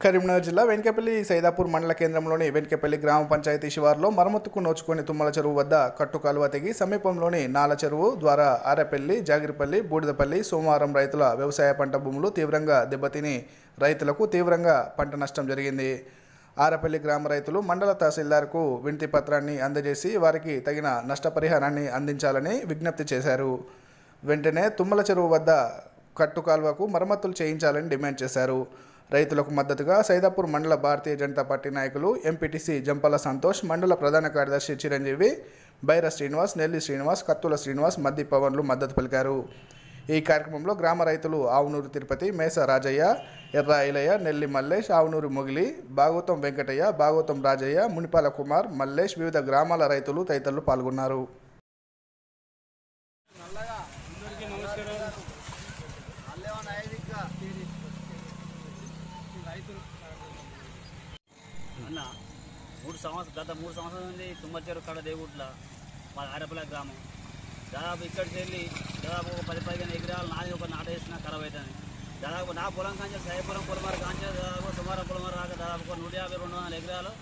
కరీంనగర్ జిల్లా వెంకపల్లి సైదాపూర్ మండల కేంద్రంలోని వెంకపల్లి గ్రామ పంచాయతీ శివారులో మరమ్మతుకు నోచుకొని తుమ్మల చెరువు వద్ద కట్టు కాలువ తెగి సమీపంలోని నాల చెరువు ద్వారా ఆరెపల్లి జాగిరిపల్లి బూడిదపల్లి సోమవారం రైతుల వ్యవసాయ పంట భూములు తీవ్రంగా దెబ్బతిని రైతులకు తీవ్రంగా పంట నష్టం జరిగింది. ఆరపల్లి గ్రామ రైతులు మండల తహసీల్దార్కు వినతి పత్రాన్ని అందజేసి వారికి తగిన నష్టపరిహారాన్ని అందించాలని విజ్ఞప్తి చేశారు. వెంటనే తుమ్మల చెరువు వద్ద కట్టు కాలువకు మరమ్మతులు చేయించాలని డిమాండ్ చేశారు. రైతులకు మద్దతుగా సైదాపూర్ మండల భారతీయ జనతా పార్టీ నాయకులు ఎంపీటీసీ జంపల సంతోష్ మండల ప్రధాన కార్యదర్శి చిరంజీవి బైర శ్రీనివాస్ నెల్లి శ్రీనివాస్ కత్తుల శ్రీనివాస్ మద్ది పవన్లు మద్దతు పలికారు. ఈ కార్యక్రమంలో గ్రామ రైతులు ఆవునూరు తిరుపతి మేస రాజయ్య ఎర్ర ఐలయ్య నెల్లి మల్లేష్ ఆవునూరు మొగిలి భాగవతం వెంకటయ్య భాగవతం రాజయ్య మునిపాల కుమార్ మల్లేష్ వివిధ గ్రామాల రైతులు తదితరులు పాల్గొన్నారు. అందరికీ నమస్కారం. అన్న మూడు సంవత్సరం గత మూడు సంవత్సరాల నుండి తుమ్మచేరు కడ దేవుట్ల మా ఆడపల్ల గ్రామం. దాదాపు ఇక్కడికి వెళ్ళి దాదాపు ఒక పది పదిహేను ఎకరాలు నాది ఒక నాట వేసిన ఖరాబ్ అవుతుంది దాదాపు నా పొలం కాంచె సాయిపురం పొలమార కాంచే దాదాపు సుమార పొలం రాక దాదాపు ఒక నూట యాభై రెండు వందల ఎకరాలు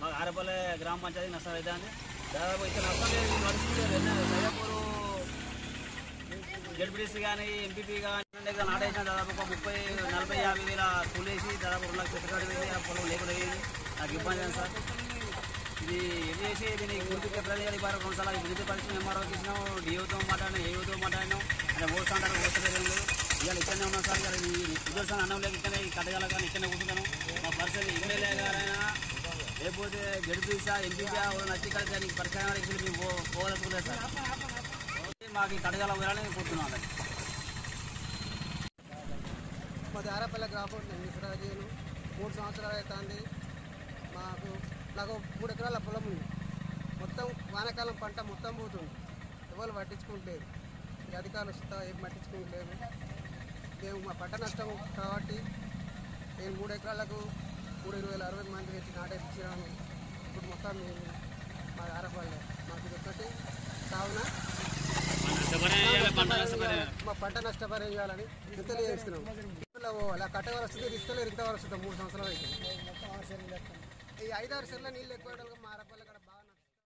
మాకు ఆడపల్లె గ్రామ పంచాయతీ నష్టం అవుతుంది దాదాపు ఇక్కడ నష్టం లేదు నడుస్తుంది జడ్పీటీసీ కానీ ఎంపీపీ కానీ నాటేసిన దాదాపు ఒక ముప్పై నలభై యాభై వేల కూలేసి దాదాపు రెండు లక్షల పెట్టుబడి పోయింది ఆ పొలం లేకుండా నాకు ఇబ్బంది ఉంది సార్. ఇది ఏం చేసి దీన్ని గుర్తు చెప్పాలి కానీ బాగా రెండు సార్లు గుర్తు పరిచయం ఎంఆర్ఓకి ఇచ్చినాం డిఓతో మాట్లాడినాం ఏఓతో మాట్లాడినాం అంటే ఓట్స్ అంటారు ఓట్స్ లేదు. ఇవాళ ఇక్కడనే ఉన్నాం సార్. ఇవాళ ఈ అన్నం లేక ఇక్కడనే కట్టగల కానీ ఇక్కడనే కూర్చున్నాను మా పరిస్థితి ఎమ్మెల్యే గారైనా లేకపోతే జడ్పీసా ఎంపీసా నచ్చి కలిసి దానికి పరిచయం వారికి మేము పో సార్. మాకు ఈ కడగల వేయాలని కోరుతున్నాను మాది ఆరపల్లె గ్రామం నేను మూడు సంవత్సరాలు అవుతుంది. మాకు నాకు మూడు ఎకరాల పొలం ఉంది. మొత్తం వానాకాలం పంట మొత్తం పోతుంది. ఎవరు పట్టించుకుంటలేరు ఈ అధికారులు వస్తా ఏం పట్టించుకుంటలేరు మేము మా పంట నష్టం కాబట్టి నేను మూడు ఎకరాలకు మూడు ఇరవై వేల అరవై మంది పెట్టి నాటేపించినాను ఇప్పుడు మొత్తం మేము మా ఆరపల్లె. మాకు ఇది ఒకటి కావున మా పంట నష్టపరిహారం చేయాలని తెలియజేస్తున్నాం ఇలా పోవాలి ఆ కట్టగల వస్తుంది ఇస్తలేరు ఇంతవరకు మూడు సంవత్సరాలు అయితే ఈ ఐదారు సెల్ల నీళ్ళు ఎక్కువ మా అరపల్లి